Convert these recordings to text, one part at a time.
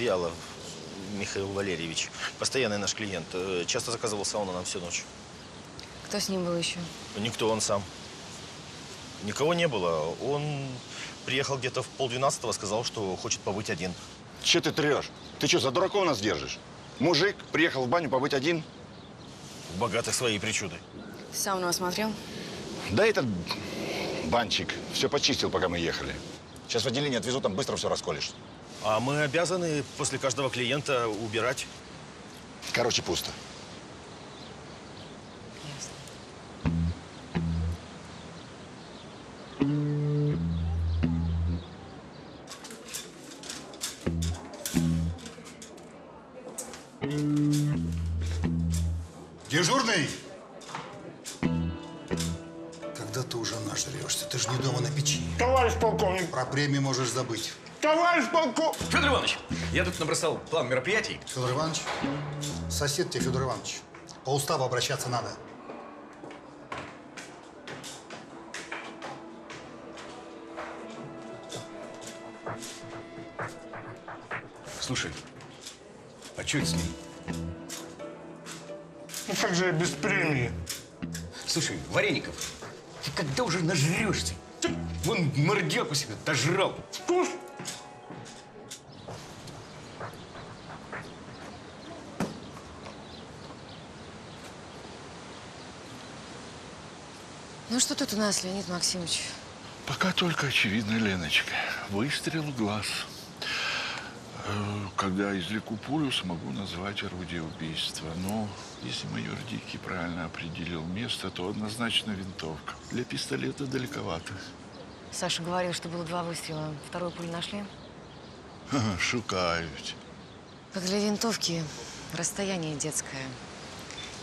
Завьялов Михаил Валерьевич. Постоянный наш клиент. Э, Часто заказывал сауну нам всю ночь. Кто с ним был еще? Никто, он сам. Никого не было. Он приехал где-то в полдвенадцатого, сказал, что хочет побыть один. Че ты трешь? Ты что, за дураков нас держишь? Мужик приехал в баню побыть один? У богатых свои причуды. Сауну осмотрел? Да этот банчик все почистил, пока мы ехали. Сейчас в отделение отвезу, там быстро все расколешь. А мы обязаны после каждого клиента убирать. Короче, пусто. Дежурный! Когда ты уже нажрешься? Ты же не дома на печи. Товарищ полковник! Про премию можешь забыть. Товарищ полковник! Федор Иванович, я тут набросал план мероприятий. Федор Иванович, сосед тебе, Федор Иванович. По уставу обращаться надо. Слушай, а что это с ним? Ну как же я без премии? Слушай, Вареников, ты когда уже нажрешься? Вон мордяку себе дожрал. Вкус? Ну что тут у нас, Леонид Максимович? Пока только очевидно, Леночка. Выстрел в глаз. Э, Когда извлеку пулю, смогу назвать орудие убийства. Но если майор Дикий правильно определил место, то однозначно винтовка. Для пистолета далековато. Саша говорил, что было два выстрела. Вторую пулю нашли? Шукают. Как для винтовки, расстояние детское.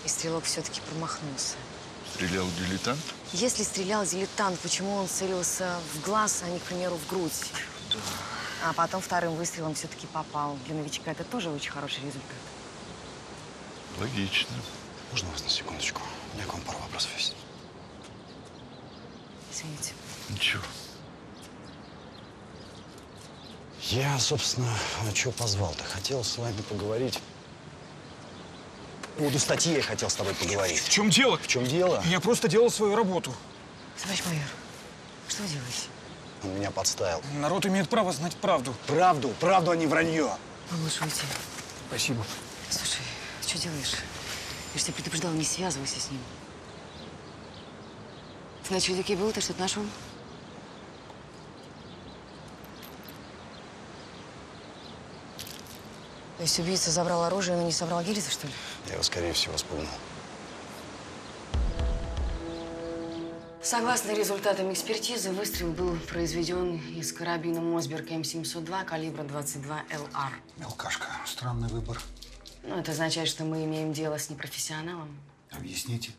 И стрелок все-таки промахнулся. Стрелял дилетант? Если стрелял дилетант, почему он целился в глаз, а не, к примеру, в грудь? А потом вторым выстрелом все-таки попал. Для новичка это тоже очень хороший результат. Логично. Можно вас на секундочку? У меня к вам пару вопросов есть. Извините. Ничего. Я, собственно, что позвал-то? Хотел с вами поговорить. По поводу статьи я хотел с тобой поговорить. В чем дело? В чем дело? Я просто делал свою работу. Товарищ майор, что вы делаете? Он меня подставил. Народ имеет право знать правду. Правду, правду, а не вранье. Вам лучше уйти. Спасибо. Слушай, ты что делаешь? Я же тебя предупреждала, не связывайся с ним. Ты на чердаке был, ты что-то нашел? То есть убийца забрал оружие, но не собрал гильзы, что ли? Я его, скорее всего, спугнул. Согласно результатам экспертизы, выстрел был произведен из карабина Мосберг М702 калибра 22 ЛР. Мелкашка, странный выбор. Ну, это означает, что мы имеем дело с непрофессионалом. Объясните.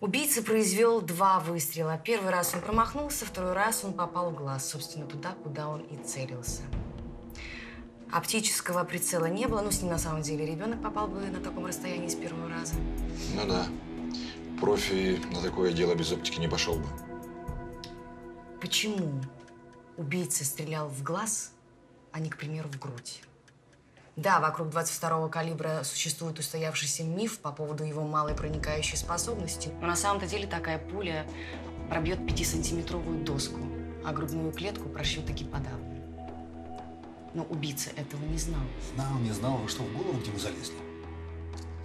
Убийца произвел два выстрела. Первый раз он промахнулся, второй раз он попал в глаз, собственно, туда, куда он и целился. Оптического прицела не было, ну, с ним на самом деле ребенок попал бы на таком расстоянии с первого раза. Ну да. Профи на такое дело без оптики не пошел бы. Почему убийца стрелял в глаз, а не, к примеру, в грудь? Да, вокруг 22-го калибра существует устоявшийся миф по поводу его малой проникающей способности. Но на самом-то деле такая пуля пробьет 5-сантиметровую доску, а грудную клетку прошьет таки подавно. Но убийца этого не знал. Знал, не знал, вы что, в голову где вы залезли?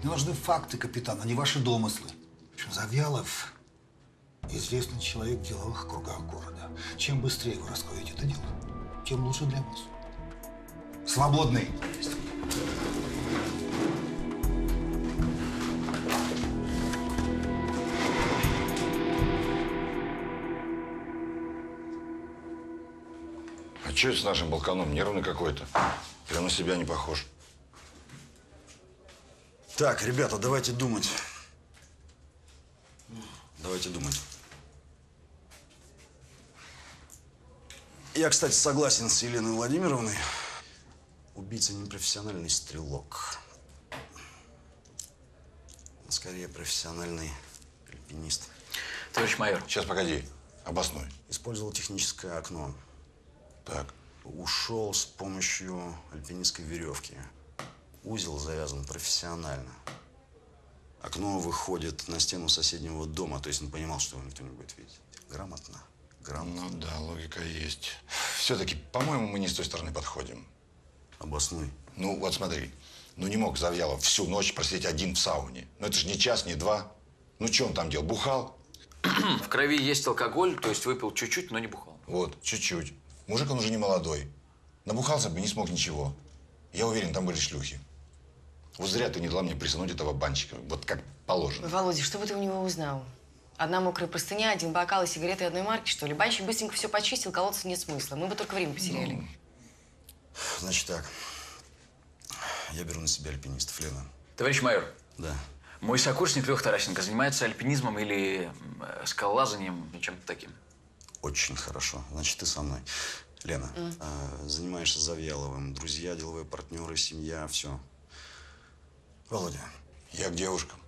Мне нужны факты, капитан, а не ваши домыслы. В общем, Завьялов – известный человек в деловых кругах города. Чем быстрее вы раскроете это дело, тем лучше для вас. Свободный. Что это с нашим балконом? Нервный какой-то. Прямо на себя не похож. Так, ребята, давайте думать. Давайте думать. Я, кстати, согласен с Еленой Владимировной. Убийца не профессиональный стрелок. Он скорее профессиональный альпинист. Товарищ майор, Сейчас, погоди. Обоснуй. Использовал техническое окно. Так. Ушел с помощью альпинистской веревки. Узел завязан профессионально. Окно выходит на стену соседнего дома, то есть он понимал, что его никто не будет видеть. Грамотно. Грамотно. Ну да, логика есть. Все-таки, по-моему, мы не с той стороны подходим. Обоснуй. Ну, вот смотри. Ну, не мог Завьялов всю ночь просидеть один в сауне. Ну, это же не час, не два. Ну, что он там делал? Бухал? в крови есть алкоголь, то есть выпил чуть-чуть, но не бухал. Вот, чуть-чуть. Мужик, он уже не молодой. Набухался бы, не смог ничего. Я уверен, там были шлюхи. Вот зря ты не дала мне присунуть этого банчика. Вот как положено. Володя, что бы ты у него узнал? Одна мокрая простыня, один бокал и сигареты одной марки, что ли? Банщик быстренько все почистил, колоться нет смысла. Мы бы только время потеряли. Значит так. Я беру на себя альпинистов. Лена. Товарищ майор, Да. мой сокурсник Леха Тарасенко занимается альпинизмом или э, скалолазанием, и чем-то таким. Очень хорошо. Значит, ты со мной. Лена, а, занимаешься Завьяловым. Друзья, деловые партнеры, семья, все. Володя. Я к девушкам.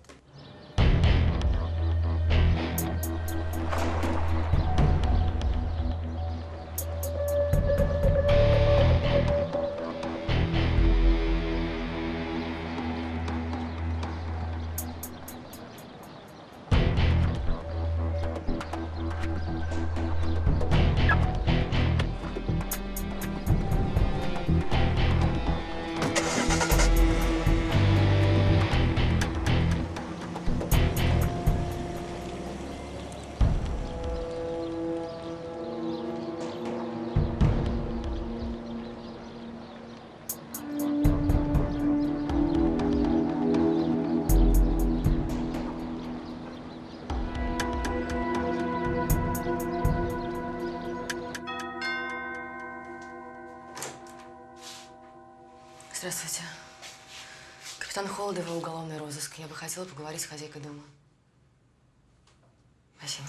Капитан Холодова, уголовный розыск. Я бы хотела поговорить с хозяйкой дома. Спасибо.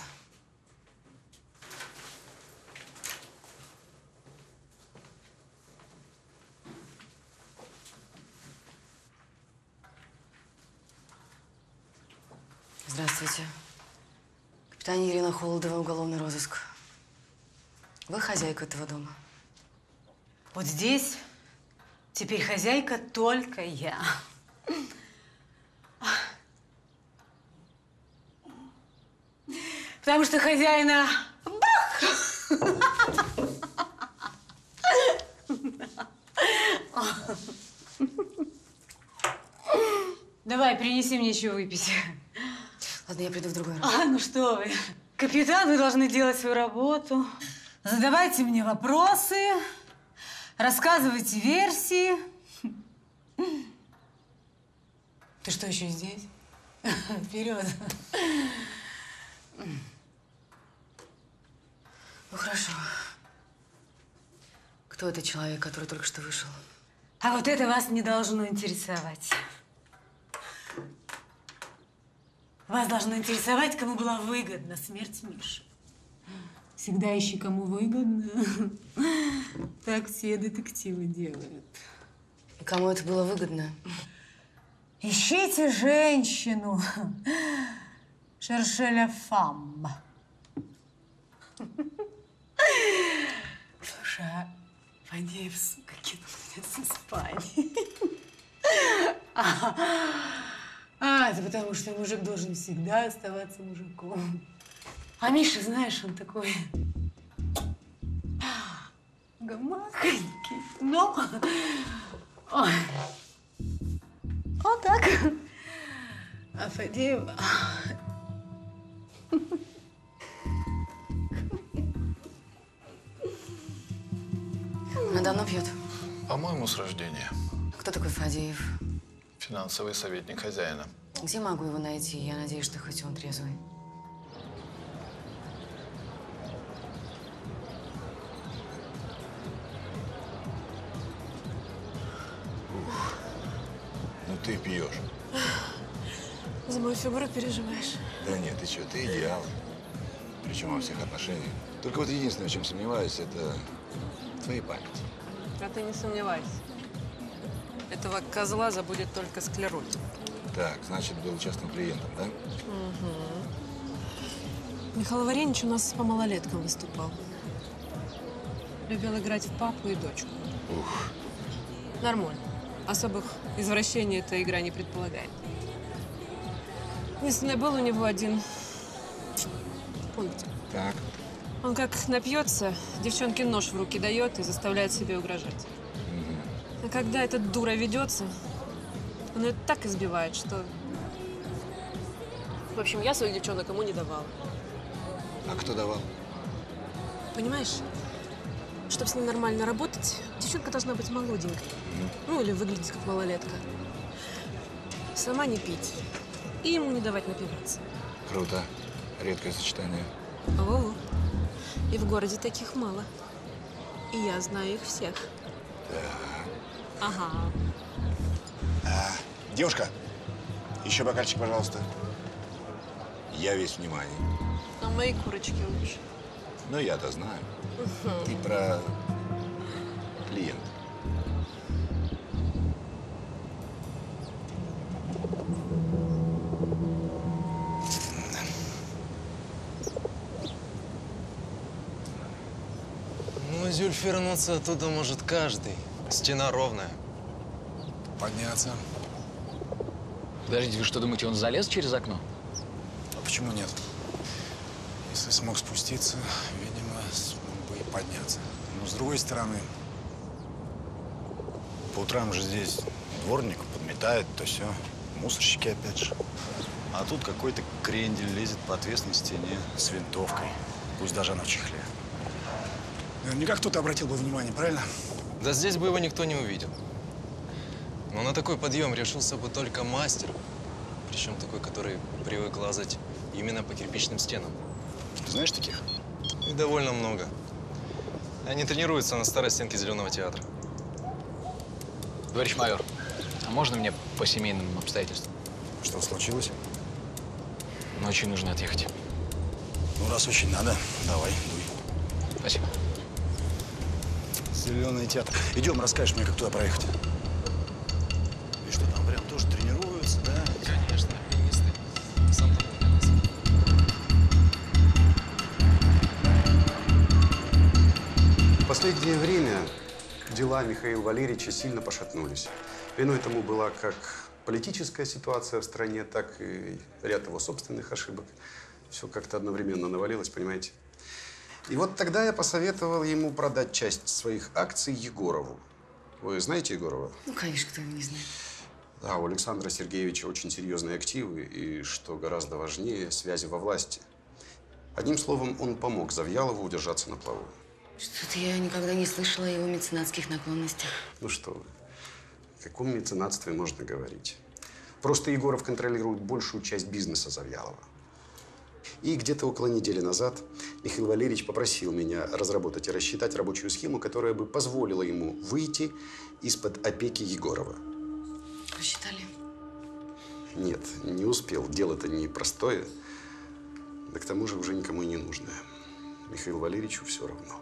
Здравствуйте. Капитан Ирина Холодова, уголовный розыск. Вы хозяйка этого дома? Вот здесь теперь хозяйка только я. Потому что хозяина... Бах! Давай, принеси мне еще выпить. Ладно, я приду в другой раз. А, ну что вы. Капитан, вы должны делать свою работу. Задавайте мне вопросы, рассказывайте версии. Ты что, еще здесь? Вперед. Ну, хорошо. Кто это человек, который только что вышел? А вот это вас не должно интересовать. Вас должно интересовать, кому была выгодна смерть Миши. Всегда ищи, кому выгодно. Так все детективы делают. И кому это было выгодно? Ищите женщину. Шершеля фам. Слушай, а Фадеев, сука, кинул меня спальни. А, а, это потому что мужик должен всегда оставаться мужиком. А Миша, знаешь, он такой гамахонький, но... Ой. Вот так. А Фадеев... Она давно пьет. По-моему, с рождения. Кто такой Фадеев? Финансовый советник хозяина. Где могу его найти? Я надеюсь, что хоть он трезвый. Ну ты пьешь. За мою фигуру переживаешь? Да нет, ты что, ты идеал. Причем во всех отношениях. Только вот единственное, в чем сомневаюсь, это твоей памяти. А ты не сомневайся. Этого козла забудет только склеротик. Так, значит, был частным клиентом, да? Михаил Варенич у нас по малолеткам выступал. Любил играть в папу и дочку. Ух. Нормально. Особых извращений эта игра не предполагает. Единственное, был у него один пунктик. Так. Он как напьется, девчонке нож в руки дает и заставляет себе угрожать. А когда этот дура ведется, он ее так избивает, что... В общем, я своих девчонок ему не давала. А кто давал? Понимаешь? Чтобы с ним нормально работать, девчонка должна быть молоденькой. Ну, или выглядеть как малолетка. Сама не пить. И ему не давать напиваться. Круто. Редкое сочетание. О, и в городе таких мало. И я знаю их всех. Ага. А, девушка, еще бокальчик, пожалуйста. Я весь внимание. А мои курочки лучше. Ну, я-то знаю. Ты про Ну, зюльфернуться оттуда может каждый. Стена ровная. Подняться. Подождите, вы что думаете, он залез через окно? А почему нет? Если смог спуститься, видимо, смог бы и подняться. Но с другой стороны, по утрам же здесь дворник подметает, то все. Мусорщики опять же. А тут какой-то крендель лезет по отвесной стене с винтовкой. Пусть даже она в чехле. Наверняка кто-то обратил бы внимание, правильно? Да здесь бы его никто не увидел. Но на такой подъем решился бы только мастер. Причем такой, который привык лазать именно по кирпичным стенам. Знаешь таких? И довольно много. Они тренируются на старой стенке Зеленого театра. Товарищ майор, а можно мне по семейным обстоятельствам? Что случилось? Ночью нужно отъехать. Ну, раз очень надо, давай, Зеленый театр. Идем, расскажешь мне, как туда проехать. И что там, прям тоже тренируются, да? Конечно, альпинисты. Сам В последнее время дела Михаила Валерьевича сильно пошатнулись. Виной тому была как политическая ситуация в стране, так и ряд его собственных ошибок. Все как-то одновременно навалилось, понимаете? И вот тогда я посоветовал ему продать часть своих акций Егорову. Вы знаете Егорова? Ну, конечно, кто его не знает. Да, у Александра Сергеевича очень серьезные активы и, что гораздо важнее, связи во власти. Одним словом, он помог Завьялову удержаться на плаву. Что-то я никогда не слышала о его меценатских наклонностях. Ну что вы, о каком меценатстве можно говорить? Просто Егоров контролирует большую часть бизнеса Завьялова. И где-то около недели назад Михаил Валерьевич попросил меня разработать и рассчитать рабочую схему, которая бы позволила ему выйти из-под опеки Егорова. Рассчитали? Нет, не успел. Дело-то непростое. Да к тому же уже никому и не нужное. Михаилу Валерьевичу все равно.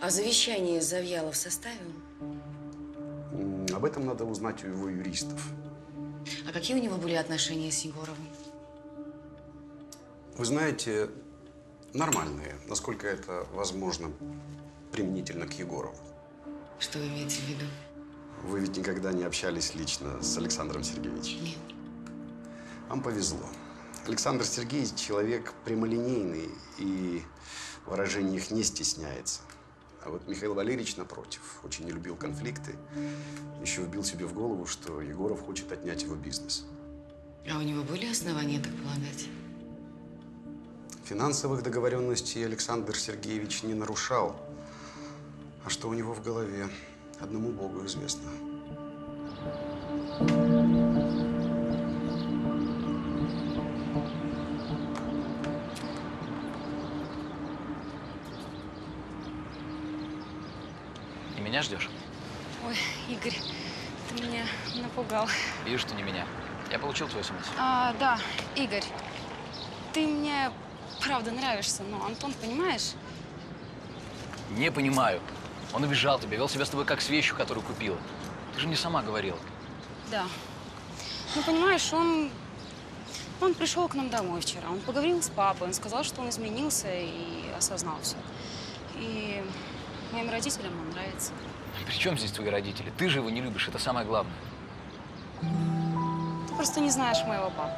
А завещание Завьялов составил? Об этом надо узнать у его юристов. А какие у него были отношения с Егоровым? Вы знаете, нормальные, насколько это возможно, применительно к Егорову. Что вы имеете в виду? Вы ведь никогда не общались лично с Александром Сергеевичем? Нет. Вам повезло. Александр Сергеевич человек прямолинейный и в выражениях не стесняется. А вот Михаил Валерьевич, напротив, очень не любил конфликты. Еще вбил себе в голову, что Егоров хочет отнять его бизнес. А у него были основания так полагать? Финансовых договоренностей Александр Сергеевич не нарушал. А что у него в голове, одному Богу известно. И меня ждешь? Ой, Игорь, ты меня напугал. Вижу, что не меня. Я получил твой смс. А, да, Игорь, ты мне правда нравишься, но Антон, понимаешь? Не понимаю. Он обижал тебя, вел себя с тобой как с вещью, которую купила. Ты же мне сама говорила. Да. Ну, понимаешь, он... Он пришел к нам домой вчера. Он поговорил с папой. Он сказал, что он изменился и осознал все. И моим родителям он нравится. При чем здесь твои родители? Ты же его не любишь, это самое главное. Ты просто не знаешь моего папу.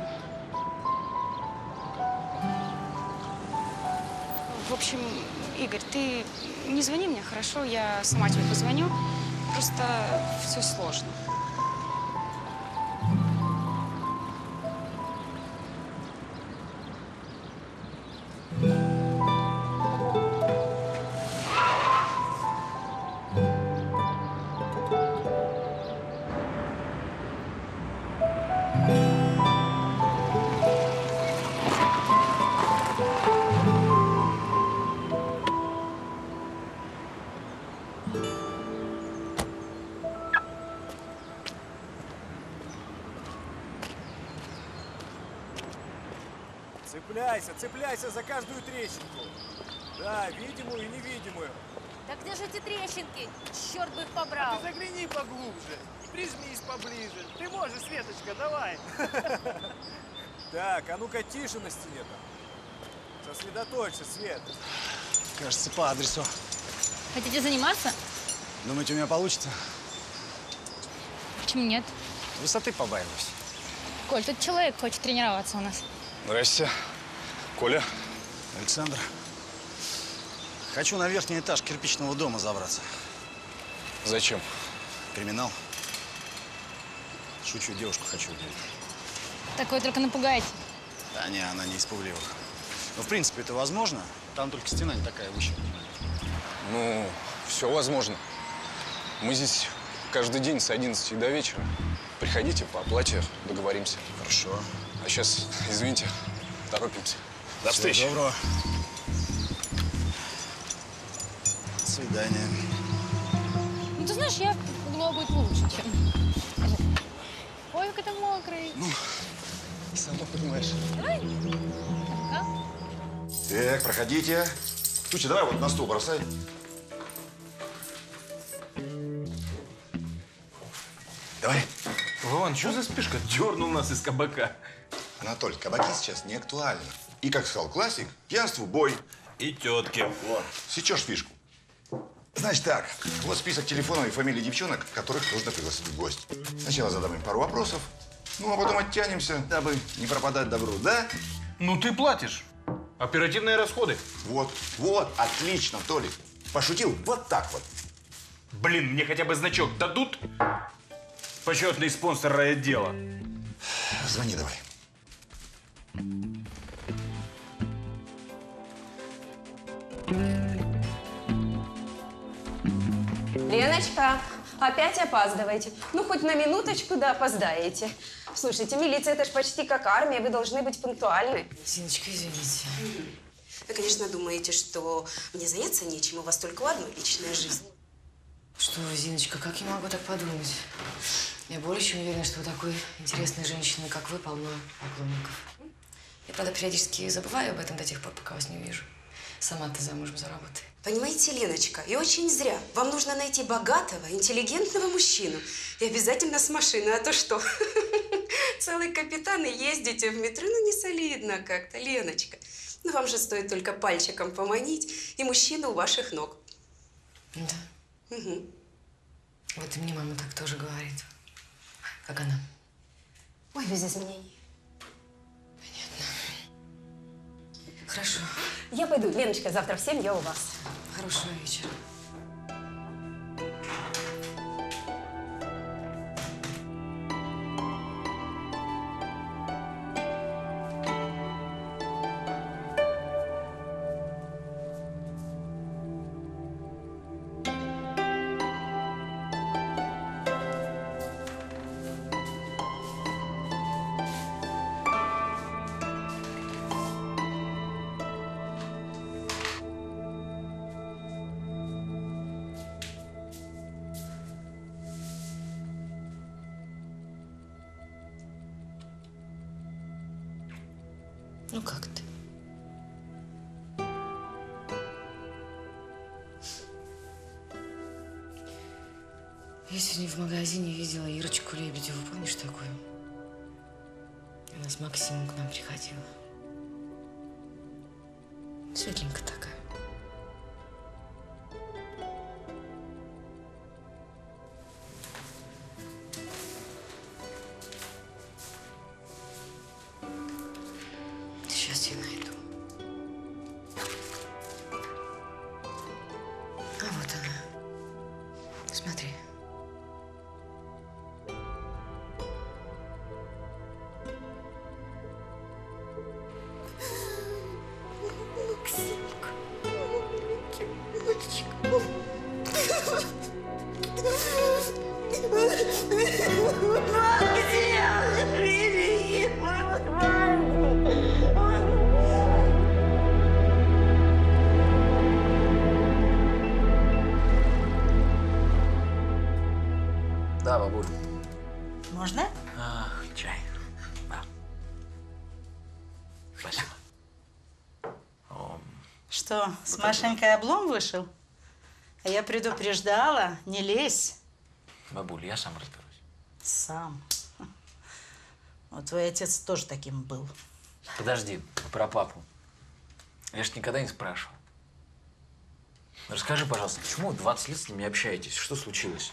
В общем, Игорь, ты не звони мне, хорошо? Я сама тебе позвоню. Просто все сложно. Цепляйся, цепляйся за каждую трещинку. Да, видимую и невидимую. Да где же эти трещинки? Черт бы их побрал. А ты загляни поглубже, прижмись поближе. Ты можешь, Светочка, давай. Так, а ну-ка тише на стене там. Сосредоточься, Свет. Кажется, по адресу. Хотите заниматься? Думаете, у меня получится? Почему нет? Высоты побаиваюсь. Коль, тут человек хочет тренироваться у нас. Здрасте. Коля. Александр. Хочу на верхний этаж кирпичного дома забраться. Зачем? Криминал. Шучу, девушку хочу удивить. Такое только напугаете. Да не, она не из пугливых. Но в принципе это возможно. Там только стена не такая выше. Ну, все возможно. Мы здесь каждый день с 11 до вечера. Приходите, по оплате договоримся. Хорошо. А сейчас, извините, торопимся. До Всего встречи. доброго. До свидания. Ну, ты знаешь, я думала, будет лучше, чем... Ой, как это мокрый. Ну, сама понимаешь. Давай. Так, Так, проходите. Туча, давай вот на стол бросай. Давай. Вован, что за спешка? Дернул нас из кабака. Анатоль, кабаки сейчас не актуальны. И, как сказал классик, пьянству бой. И тетки. Вот. Сечешь фишку. Значит так, вот список телефонов и фамилий девчонок, которых нужно пригласить в гости. Сначала задам им пару вопросов, ну а потом оттянемся, дабы не пропадать добру, да? Ну ты платишь. Оперативные расходы. Вот, вот, отлично, Толик. Пошутил вот так вот. Блин, мне хотя бы значок дадут? Почетный спонсор райотдела. Звони давай. Леночка, опять опаздываете. Ну, хоть на минуточку да опоздаете. Слушайте, милиция это ж почти как армия, вы должны быть пунктуальны. Зиночка, извините. Вы, конечно, думаете, что мне заняться нечем, у вас только у одной личная жизнь. Что вы, Зиночка, как я могу так подумать? Я более чем уверена, что у такой интересной женщины, как вы, полно поклонников. Я, правда, периодически забываю об этом до тех пор, пока вас не увижу. Сама-то замужем за работой. Понимаете, Леночка, и очень зря. Вам нужно найти богатого, интеллигентного мужчину. И обязательно с машины, а то что? Целый капитан и ездите в метро, ну не солидно как-то, Леночка. Ну вам же стоит только пальчиком поманить, и мужчина у ваших ног. Да. Угу. Вот и мне мама так тоже говорит. Как она? Ой, без изменений. Хорошо. Я пойду. Леночка, завтра в 7 я у вас. Хорошего вечера. Ну как ты? Я сегодня в магазине видела Ирочку Лебедеву. Помнишь такую? Она с Максимом к нам приходила. Да, бабуль. Можно? Ах, чай. Да. Спасибо. Что, с Машенькой облом вышел? А я предупреждала, не лезь. Бабуль, я сам разберусь. Сам. Вот твой отец тоже таким был. Подожди, про папу. Я ж никогда не спрашивал. Расскажи, пожалуйста, почему вы 20 лет с ним не общаетесь? Что случилось?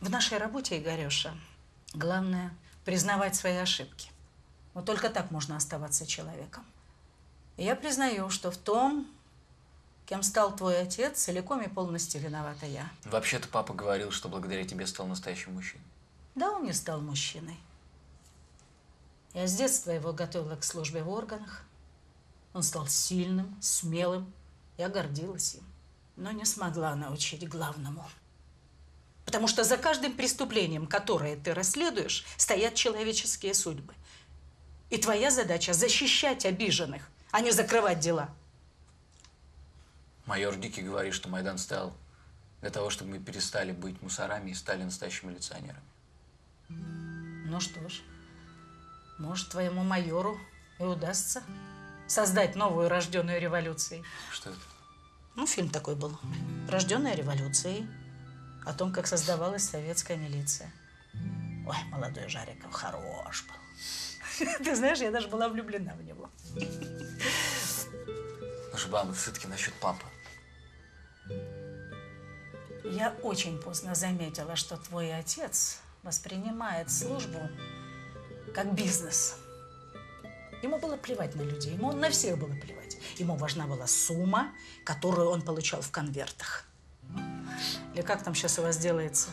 В нашей работе, Игореша, главное признавать свои ошибки. Вот только так можно оставаться человеком. И я признаю, что в том, кем стал твой отец, целиком и полностью виновата я. Вообще-то папа говорил, что благодаря тебе стал настоящим мужчиной. Да, он не стал мужчиной. Я с детства его готовила к службе в органах. Он стал сильным, смелым. Я гордилась им, но не смогла научить главному. Потому что за каждым преступлением, которое ты расследуешь, стоят человеческие судьбы. И твоя задача – защищать обиженных, а не закрывать дела. Майор Дикий говорит, что Майдан стал для того, чтобы мы перестали быть мусорами и стали настоящими милиционерами. Ну что ж, может, твоему майору и удастся создать новую рожденную революцией. Что это? Ну, фильм такой был. Рожденная революцией. О том, как создавалась советская милиция. Ой, молодой Жариков хорош был. Ты знаешь, я даже была влюблена в него. Ну, Жбан, все-таки насчет папы. Я очень поздно заметила, что твой отец воспринимает службу как бизнес. Ему было плевать на людей, ему на всех было плевать. Ему важна была сумма, которую он получал в конвертах. Или как там сейчас у вас делается?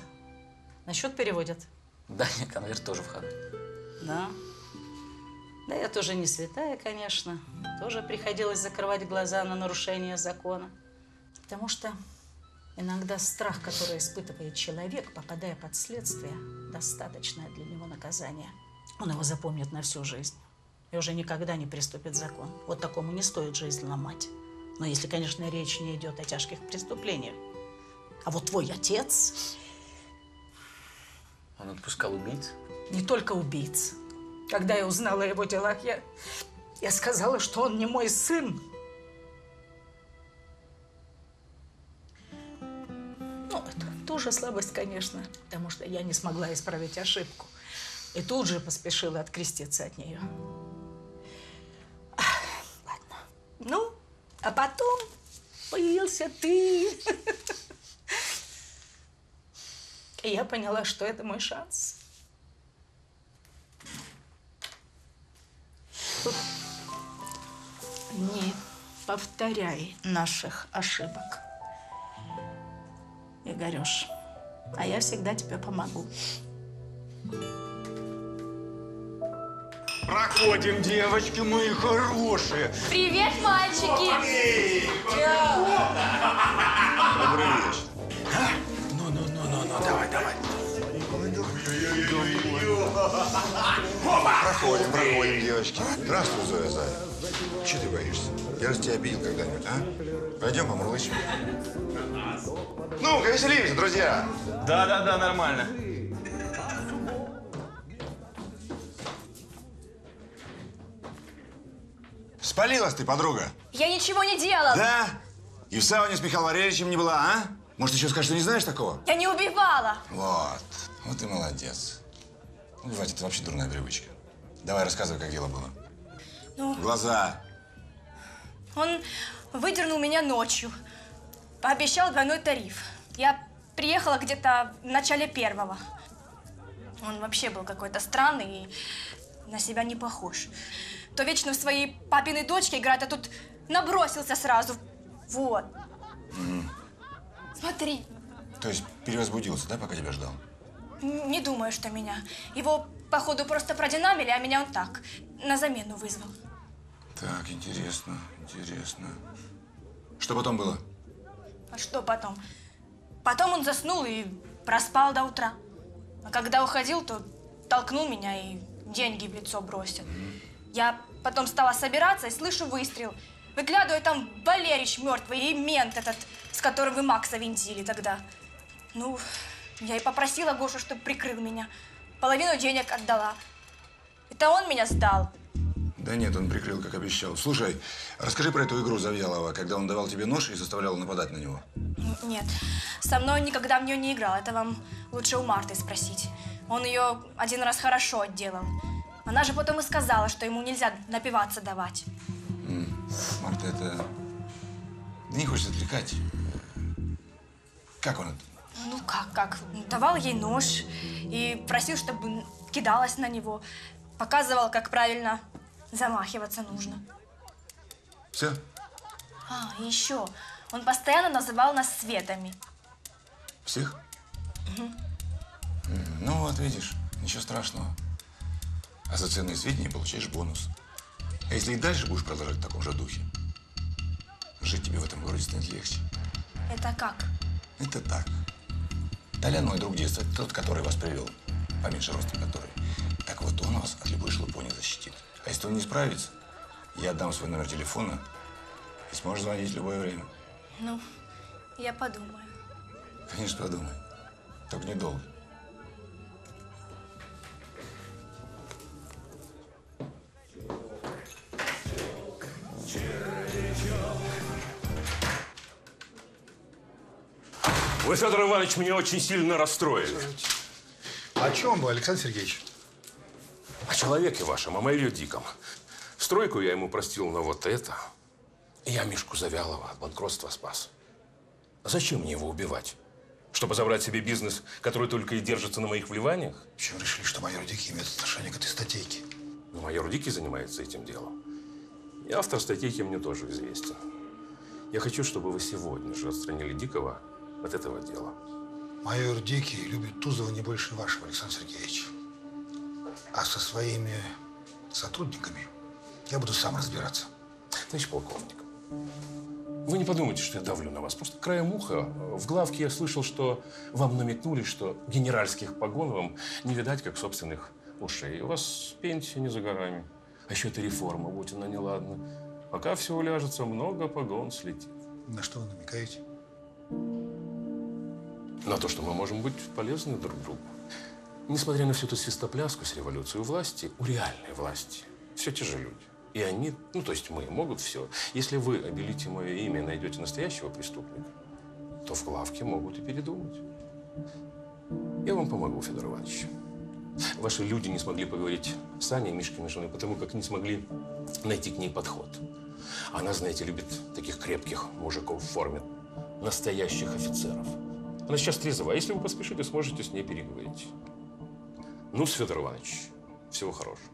На счет переводят? Да, конверт тоже в ходу. Да. Да, я тоже не святая, конечно. Тоже приходилось закрывать глаза на нарушение закона. Потому что иногда страх, который испытывает человек, попадая под следствие, достаточное для него наказание. Он его запомнит на всю жизнь. и уже никогда не приступит закон. Вот такому не стоит жизнь ломать. Но если, конечно, речь не идет о тяжких преступлениях. А вот твой отец Он отпускал убийц? не только убийц. Когда я узнала о его делах, я, я сказала, что он не мой сын. Ну, это тоже слабость, конечно, потому что я не смогла исправить ошибку. И тут же поспешила откреститься от нее. Ладно. Ну, а потом появился ты. И я поняла, что это мой шанс. Повторяй наших ошибок. Игорёш, а я всегда тебе помогу. Проходим, девочки мои хорошие. Привет, мальчики! Добрый вечер. Ну, ну, ну, ну, ну, давай, давай. Проходим, проходим, девочки. Здравствуй, Зоя Зая. Чего ты боишься? Я же тебя обидел когда-нибудь, а? Пойдем помрлычем. Ну-ка, веселимся, друзья. Да, да, да, нормально. Спалилась ты, подруга. Я ничего не делала. Да? И в сауне с Михаилом Валерьевичем не была, а? Может, еще скажешь, что не знаешь такого? Я не убивала. Вот. Вот и молодец. Убивать это вообще дурная привычка. Давай, рассказывай, как дело было. Ну, Глаза. Он выдернул меня ночью. Пообещал двойной тариф. Я приехала где-то в начале первого. Он вообще был какой-то странный и на себя не похож. То вечно в своей папиной дочке играет, а тут набросился сразу. Вот. Мгм. Смотри, То есть перевозбудился, да, пока тебя ждал? н- не думаю, что меня. Его, походу, просто продинамили, а меня он так, на замену вызвал. Так, интересно, интересно. Что потом было? А что потом? Потом он заснул и проспал до утра. А когда уходил, то толкнул меня и деньги в лицо бросил. Я потом стала собираться и слышу выстрел. Выглядываю, там Валерич мертвый и мент этот, с которым вы Макса винтили тогда. Ну, я и попросила Гошу, чтобы прикрыл меня. Половину денег отдала. Это он меня сдал. Да нет, он прикрыл, как обещал. Слушай, расскажи про эту игру Завьялова, когда он давал тебе нож и заставлял нападать на него. Нет, со мной он никогда в нее не играл. Это вам лучше у Марты спросить. Он ее один раз хорошо отделал. Она же потом и сказала, что ему нельзя напиваться давать. М, Марта, это... Да не хочется отвлекать. Как он это? Ну как, как? Давал ей нож и просил, чтобы кидалась на него. Показывал, как правильно замахиваться нужно. Все? А, еще. Он постоянно называл нас Светами. Всех? М, Ну вот, видишь, ничего страшного. А за ценные сведения получаешь бонус. А если и дальше будешь продолжать в таком же духе, жить тебе в этом городе станет легче. Это как? Это так. Толян мой друг детства, тот, который вас привел, поменьше ростом который. Так вот, он вас от любой шелупони защитит. А если он не справится, я отдам свой номер телефона и сможешь звонить в любое время. Ну, я подумаю. Конечно, подумай. Только недолго. Вы, Федор Иванович, меня очень сильно расстроили. О чем вы, Александр Сергеевич? Человеке вашем, о майоре Диком. Стройку я ему простил, но вот это... Я Мишку Завялова от банкротства спас. А зачем мне его убивать? Чтобы забрать себе бизнес, который только и держится на моих вливаниях? Почему решили, что майор Дикий имеет отношение к этой статейке? Но майор Дикий занимается этим делом. И автор статейки мне тоже известен. Я хочу, чтобы вы сегодня же отстранили Дикого от этого дела. Майор Дикий любит Тузова не больше вашего, Александр Сергеевич. А со своими сотрудниками я буду сам разбираться. Товарищ полковник, вы не подумайте, что я давлю на вас. Просто краем уха в главке я слышал, что вам намекнули, что генеральских погон вам не видать, как собственных ушей. У вас пенсия не за горами. А еще эта реформа, будь она неладна. Пока все уляжется, много погон слетит. На что вы намекаете? На то, что мы можем быть полезны друг другу. Несмотря на всю эту свистопляску с революцией власти, у реальной власти, все те же люди. И они, ну то есть мы, могут все. Если вы обелите мое имя и найдете настоящего преступника, то в главке могут и передумать. Я вам помогу, Федор Иванович. Ваши люди не смогли поговорить с Аней, Мишкиной женой, потому как не смогли найти к ней подход. Она, знаете, любит таких крепких мужиков в форме, настоящих офицеров. Она сейчас трезвая. Если вы поспешите, сможете с ней переговорить. Ну, Федор Иванович, всего хорошего.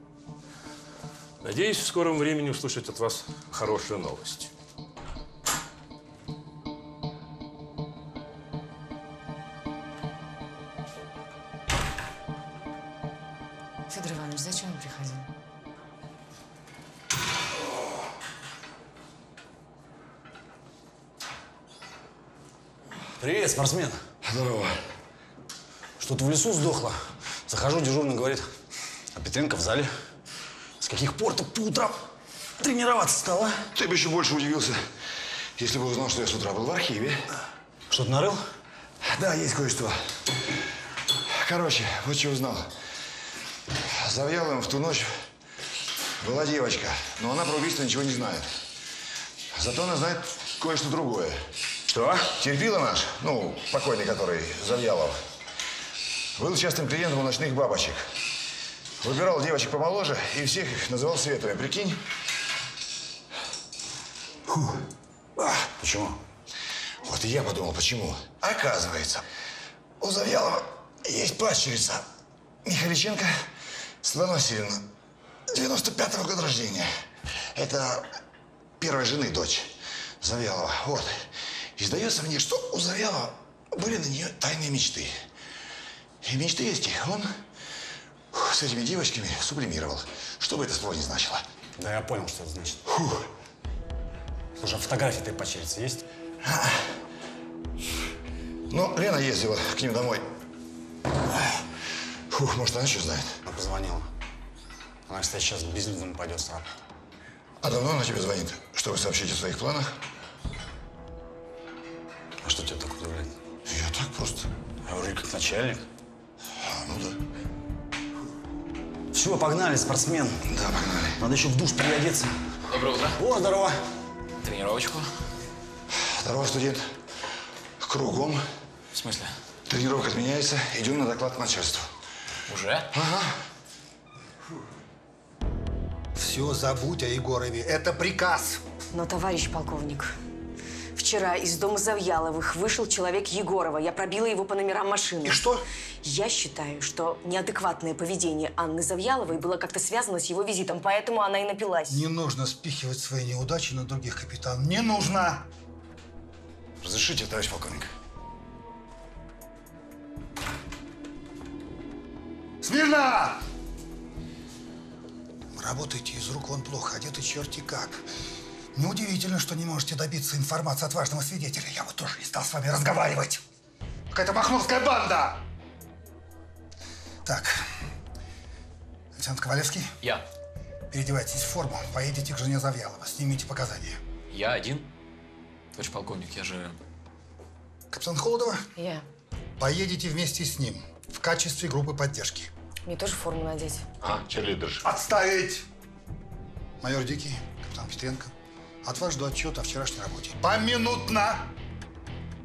Надеюсь, в скором времени услышать от вас хорошую новость. Федор Иванович, зачем он приходил? Привет, спортсмен. Здорово. Что-то в лесу сдохло. Захожу, дежурный говорит, а Петренко в зале. С каких пор ты по утрам тренироваться стала? Ты бы еще больше удивился, если бы узнал, что я с утра был в архиве. Что-то нарыл? Да, есть кое-что. Короче, вот что узнал. Завьяловым в ту ночь была девочка, но она про убийство ничего не знает. Зато она знает кое-что другое. Что? Терпила наш, ну, покойный который, Завьялов, был частым клиентом у ночных бабочек. Выбирал девочек помоложе и всех их называл светами. Прикинь? Фу. А, Почему? Вот и я подумал, почему. Оказывается, у Завьялова есть падчерица Михаличенко Васильевна, 95-го года рождения. Это первой жены дочь Завьялова. Вот. И сдается мне, что у Завьялова были на нее тайные мечты. И мечты эти он с этими девочками сублимировал. Что бы это слово ни значило. Да я понял, что это значит. Слушай, а фотографии этой падчерицы есть? Ну, Лена ездила к ним домой. Фух, может, она что знает? Она позвонила. Она, кстати, сейчас к безлюдному пойдет сразу. А давно она тебе звонит, чтобы сообщить о своих планах? А что тебя так удивляет? Я так просто. Я вроде как начальник. А, ну да. Все, погнали, спортсмен. Да, погнали. Надо еще в душ переодеться. Доброе утро. О, здорово. Тренировочку? Здорово, студент. Кругом. В смысле? Тренировка отменяется. Идем на доклад начальству. Уже? Ага. Все забудь о Егорове. Это приказ. Но, товарищ полковник, вчера из дома Завьяловых вышел человек Егорова. Я пробила его по номерам машины. И что? Я считаю, что неадекватное поведение Анны Завьяловой было как-то связано с его визитом, поэтому она и напилась. Не нужно спихивать свои неудачи на других, капитан. Не нужно! Разрешите, товарищ полковник? Смирно! Работаете из рук вон плохо, одеты черти как. Неудивительно, что не можете добиться информации от важного свидетеля. Я бы тоже не стал с вами разговаривать. Какая-то махновская банда! Так, Александр Ковалевский, Я. переодевайтесь в форму, поедете к жене Завьялова, снимите показания. Я один? Товарищ полковник, я же... Капитан Холодова, Я. поедете вместе с ним в качестве группы поддержки. Мне тоже форму надеть. А, черлидерш. Отставить! Майор Дикий, капитан Петренко, от вас жду отчета о вчерашней работе. Поминутно!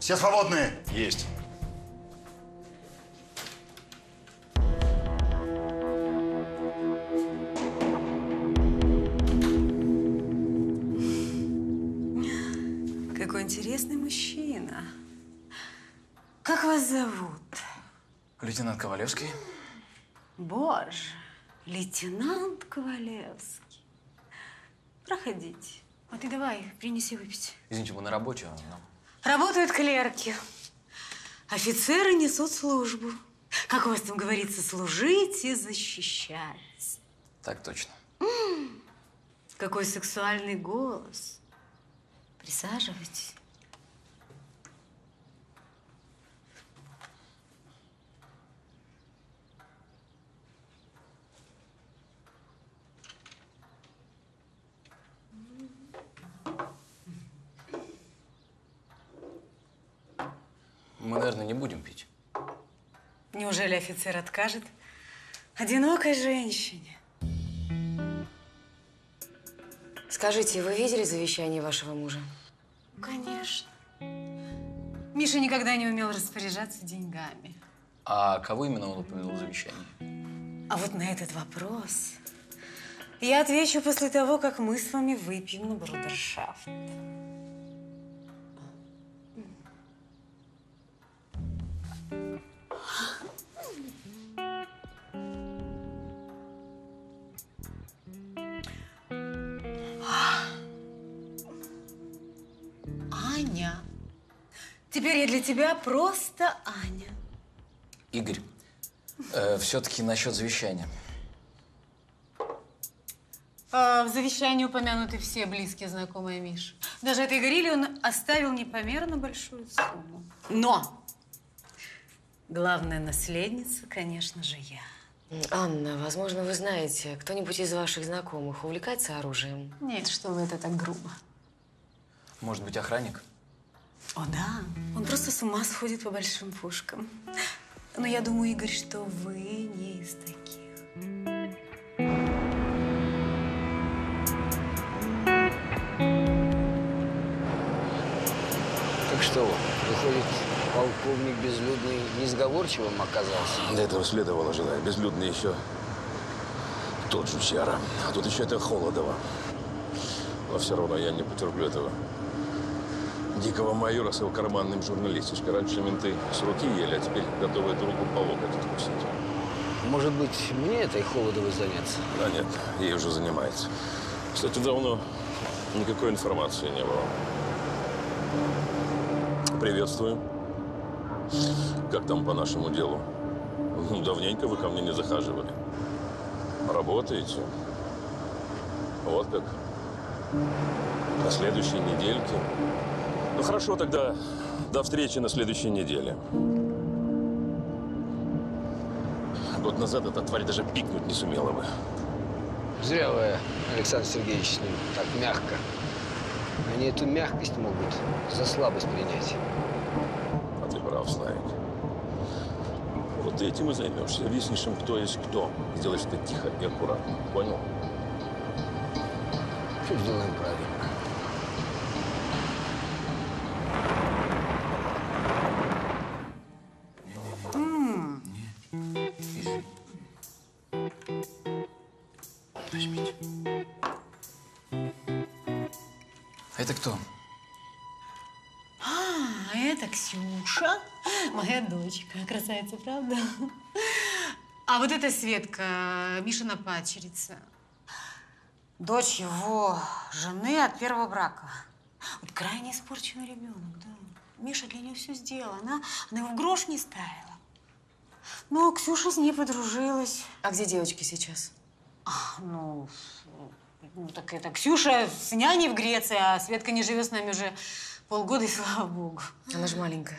Все свободные? Есть. Интересный мужчина. Как вас зовут? Лейтенант Ковалевский. Боже, лейтенант Ковалевский. Проходите. А ты давай, принеси выпить. Извините, мы на работе, но... Работают клерки. Офицеры несут службу. Как у вас там говорится, служить и защищать. Так точно. М, Какой сексуальный голос. Присаживайтесь. Мы, наверное, не будем пить. Неужели офицер откажет одинокой женщине? Скажите, вы видели завещание вашего мужа? Конечно. Миша никогда не умел распоряжаться деньгами. А кого именно он упомянул в завещании? А вот на этот вопрос я отвечу после того, как мы с вами выпьем на брудершафт. Аня. Теперь я для тебя просто Аня. Игорь, э, все-таки насчет завещания. А, в завещании упомянуты все близкие знакомые Миши. Даже этой горилле он оставил непомерно большую сумму. Но главная наследница, конечно же, я. Анна, возможно, вы знаете, кто-нибудь из ваших знакомых увлекается оружием? Нет, что вы, это так грубо. Может быть, охранник? О, да. Он просто с ума сходит по большим пушкам. Но я думаю, Игорь, что вы не из таких. Так что, выходит, полковник Безлюдный несговорчивым оказался? До этого следовало ожидать. Безлюдный еще тот же Чара. А тут еще это Холодова. Но все равно я не потерплю этого дикого майора с его карманным журналистичкой. Раньше менты с руки ели, а теперь готовы эту руку по локоть откусить. Может быть, мне этой Холодовой заняться? Да нет, ей уже занимается. Кстати, давно никакой информации не было. Приветствую. Как там по нашему делу? Ну, Давненько вы ко мне не захаживали. Работаете? Вот как. На следующей недельке. Ну хорошо, тогда до встречи на следующей неделе. Год назад эта тварь даже пикнуть не сумела бы. Зря вы, Александр Сергеевич, с ним так мягко. Они эту мягкость могут за слабость принять. А ты прав, Славик. Вот этим и займешься. Объяснишь им, кто есть кто. Сделаешь это тихо и аккуратно. Понял? Все сделаем правильно. Красавица, правда? А вот эта Светка, Мишина падчерица. Дочь его жены от первого брака. Вот крайне испорченный ребенок, да. Миша для нее все сделал. Она, она его в грош не ставила. Но Ксюша с ней подружилась. А где девочки сейчас? А, ну, ну, так это Ксюша с няней в Греции, а Светка не живет с нами уже полгода, и слава богу. Она же маленькая.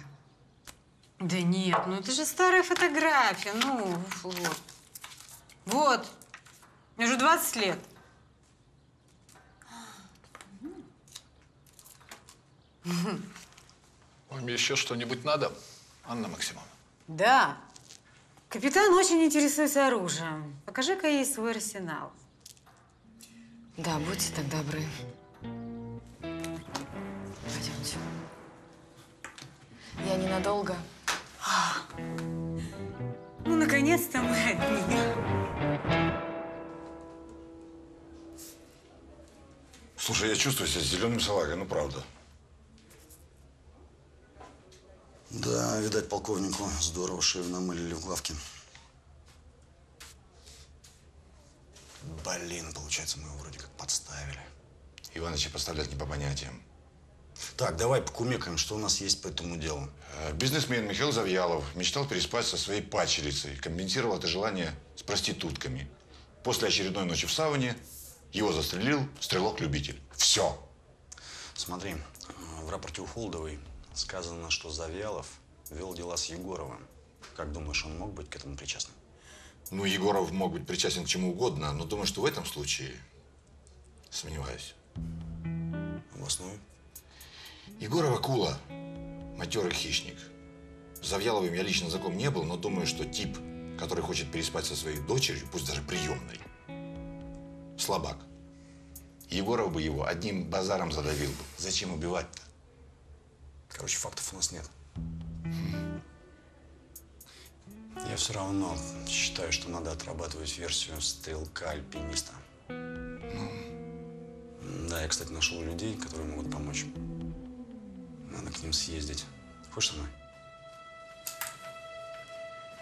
Да нет, ну это же старая фотография, ну, вот. Вот, мне уже 20 лет. Вам еще что-нибудь надо, Анна Максимовна? Да, капитан очень интересуется оружием. Покажи-ка ей свой арсенал. Да, будьте так добры. Пойдемте. Я ненадолго. Наконец-то мы одни. Слушай, я чувствую себя зеленым салагой, ну правда. Да, видать, полковнику здорово шею намылили в главке. Блин, получается, мы его вроде как подставили. Иваныча поставлять не по понятиям. Так, давай покумекаем, что у нас есть по этому делу. Э, Бизнесмен Михаил Завьялов мечтал переспать со своей падчерицей. Компенсировал это желание с проститутками. После очередной ночи в сауне его застрелил стрелок-любитель. Все. Смотри, э, в рапорте у Холдовой сказано, что Завьялов вел дела с Егоровым. Как думаешь, он мог быть к этому причастным? Ну, Егоров мог быть причастен к чему угодно, но думаю, что в этом случае сомневаюсь. Обосную. Егоров акула, матерый хищник. С Завьяловым я лично знаком не был, но думаю, что тип, который хочет переспать со своей дочерью, пусть даже приемной, слабак. Егоров бы его одним базаром задавил бы. Зачем убивать-то? Короче, фактов у нас нет. Я все равно считаю, что надо отрабатывать версию стрелка-альпиниста. Да, я, кстати, нашел людей, которые могут помочь. Надо к ним съездить. Хочешь со мной?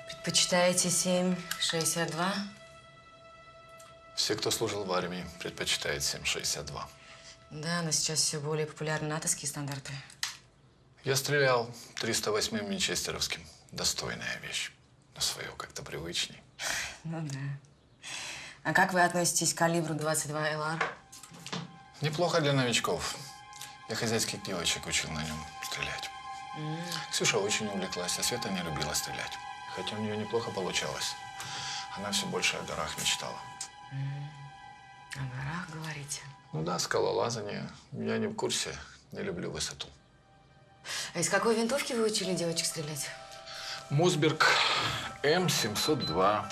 Предпочитаете 7,62? Все, кто служил в армии, предпочитают 7,62. Да, но сейчас все более популярны натовские стандарты. Я стрелял 308-м Винчестеровским. Достойная вещь. Но свое как-то привычней. Ну да. А как вы относитесь к калибру 22 ЛР? Неплохо для новичков. Я хозяйских девочек учил на нем стрелять. Ксюша очень увлеклась, а Света не любила стрелять. Хотя у нее неплохо получалось. Она все больше о горах мечтала. О горах говорите. Ну да, скалолазание. Я не в курсе, не люблю высоту. А из какой винтовки вы учили девочек стрелять? Мосберг М702.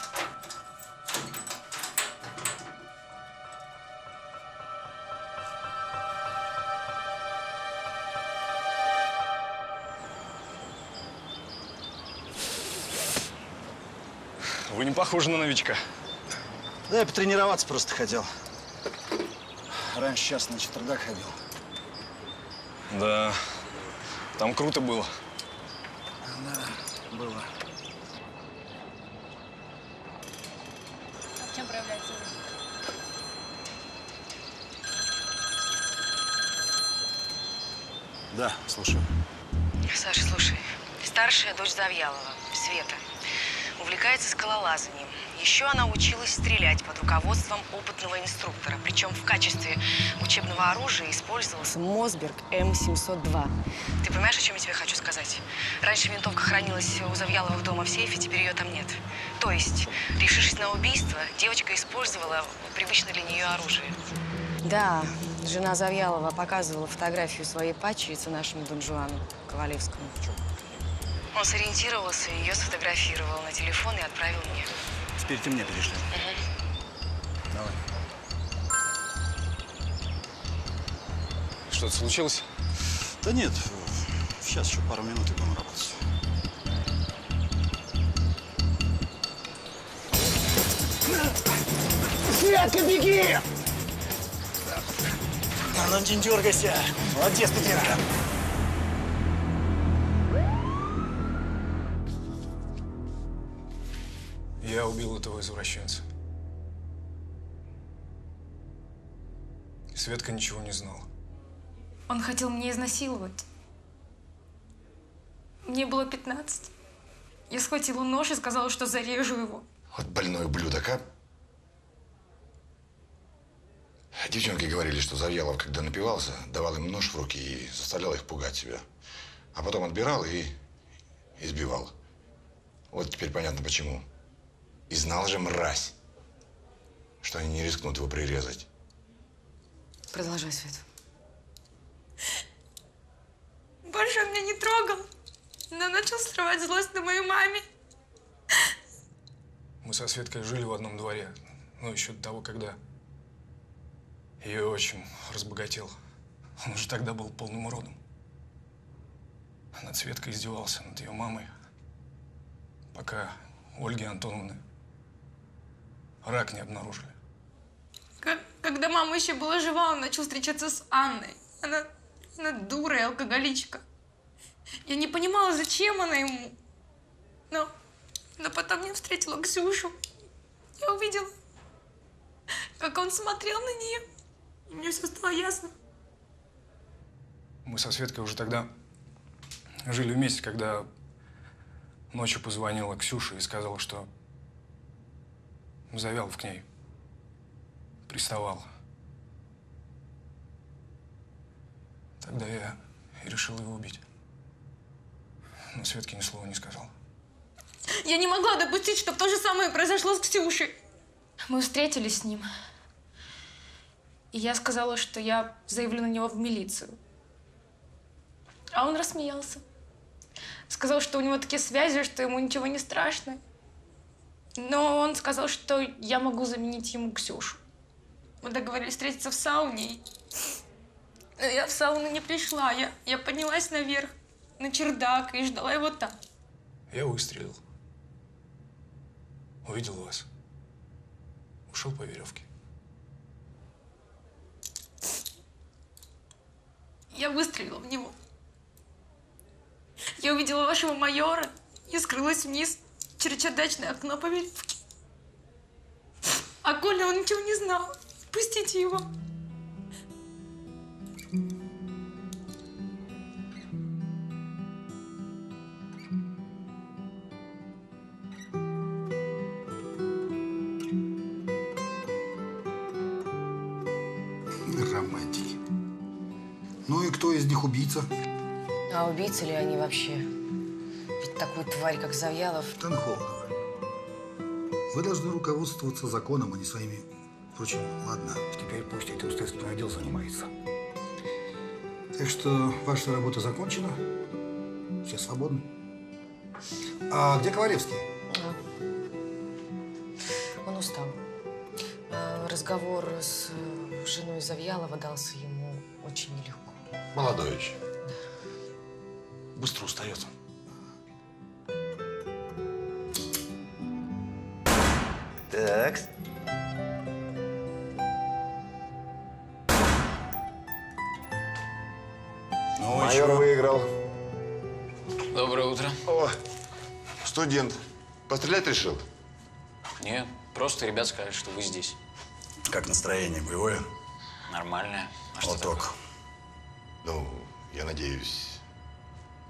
Похожи на новичка. Да, я потренироваться просто хотел. Раньше часто на четвертак ходил. Да, там круто было. Да, было. В чем проявляется Да, слушаю. Саша, слушай. Старшая дочь Завьялова, Света, увлекается скалолазанием. Еще она училась стрелять под руководством опытного инструктора. Причем в качестве учебного оружия использовался Мосберг М702. Ты понимаешь, о чем я тебе хочу сказать? Раньше винтовка хранилась у Завьялова дома в сейфе, теперь ее там нет. То есть, решившись на убийство, девочка использовала привычное для нее оружие. Да, жена Завьялова показывала фотографию своей падчерицы нашему Дон Жуану Ковалевскому. Он сориентировался, ее сфотографировал на телефон и отправил мне. Теперь ты мне перешли. Давай. Что-то случилось? Да нет, сейчас еще пару минут и будем работать. Светка, беги! А ну не дергайся. Молодец, Петерка. Я убил этого извращенца. Светка ничего не знала. Он хотел меня изнасиловать. Мне было 15. Я схватила нож и сказала, что зарежу его. Вот больной ублюдок, а? Девчонки говорили, что Завьялов, когда напивался, давал им нож в руки и заставлял их пугать себя. А потом отбирал и избивал. Вот теперь понятно почему. И знал же мразь, что они не рискнут его прирезать. Продолжай, Свет. Больше он меня не трогал. Но начал срывать злость на моей маме. Мы со Светкой жили в одном дворе. Ну, еще до того, когда ее отчим разбогател. Он уже тогда был полным уродом. Над Светкой издевался, над ее мамой. Пока Ольги Антоновны рак не обнаружили. Как- когда мама еще была жива, он начал встречаться с Анной. Она, она дура и алкоголичка. Я не понимала, зачем она ему. Но, но потом я встретила Ксюшу. Я увидела, как он смотрел на нее. И мне все стало ясно. Мы со Светкой уже тогда жили вместе, когда ночью позвонила Ксюша и сказала, что Завялов к ней приставал. Тогда я и решил его убить. Но Светке ни слова не сказал. Я не могла допустить, чтобы то же самое произошло с Ксюшей. Мы встретились с ним. И я сказала, что я заявлю на него в милицию. А он рассмеялся. Сказал, что у него такие связи, что ему ничего не страшно. Но он сказал, что я могу заменить ему Ксюшу. Мы договорились встретиться в сауне. Но я в сауну не пришла. Я, я поднялась наверх, на чердак, и ждала его там. Я выстрелил. Увидел вас. Ушел по веревке. Я выстрелила в него. Я увидела вашего майора и скрылась вниз через чердачное окно по веревке. А Коля, он ничего не знал. Пустите его. Романтики. Ну и кто из них убийца? А убийцы ли они вообще? Ведь такую тварь, как Завьялов... Танхолдова. Вы должны руководствоваться законом, а не своими... Впрочем, ладно, теперь пусть этим следственный отдел занимается. Так что ваша работа закончена. Все свободны. А где Ковалевский? Он устал. А, Разговор с э, женой Завьялова дался ему очень нелегко. Молодой еще. Быстро устает. Майор выиграл. Доброе утро. О, студент. Пострелять решил? Нет, просто ребят сказали, что вы здесь. Как настроение? Боевое? Нормальное. А что Вот так. Ну, я надеюсь,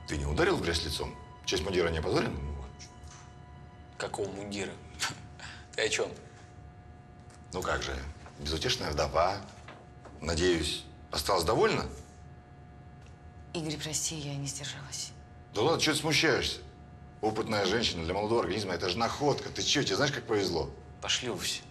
ты не ударил в грязь лицом? Честь мундира не опозорен? Какого мундира? Ты о чем? Ну как же, безутешная вдова. Надеюсь, осталась довольна? Игорь, прости, я не сдержалась. Да ладно, что ты смущаешься? Опытная женщина для молодого организма – это же находка. Ты что, тебе знаешь, как повезло? Все.